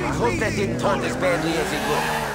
I hope that didn't turn as badly as it looked.